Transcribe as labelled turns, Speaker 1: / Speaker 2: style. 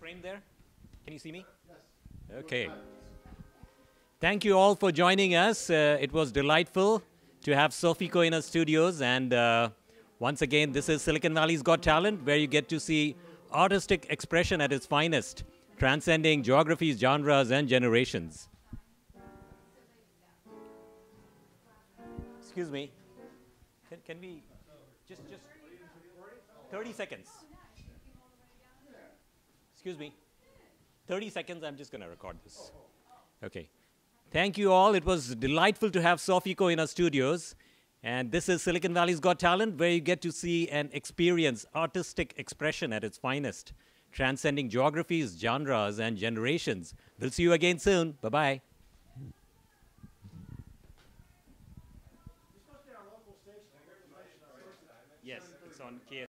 Speaker 1: frame there? Can you see me? Yes. Okay. Thank you all for joining us. Uh, it was delightful to have in our studios. And uh, once again, this is Silicon Valley's Got Talent, where you get to see artistic expression at its finest, transcending geographies, genres, and generations. Excuse me. Can, can we just, just 30 seconds? Excuse me. 30 seconds, I'm just going to record this. Okay. Thank you all. It was delightful to have Sofiko in our studios. And this is Silicon Valley's Got Talent, where you get to see and experience artistic expression at its finest, transcending geographies, genres, and generations. We'll see you again soon. Bye bye. Yes, it's on KS.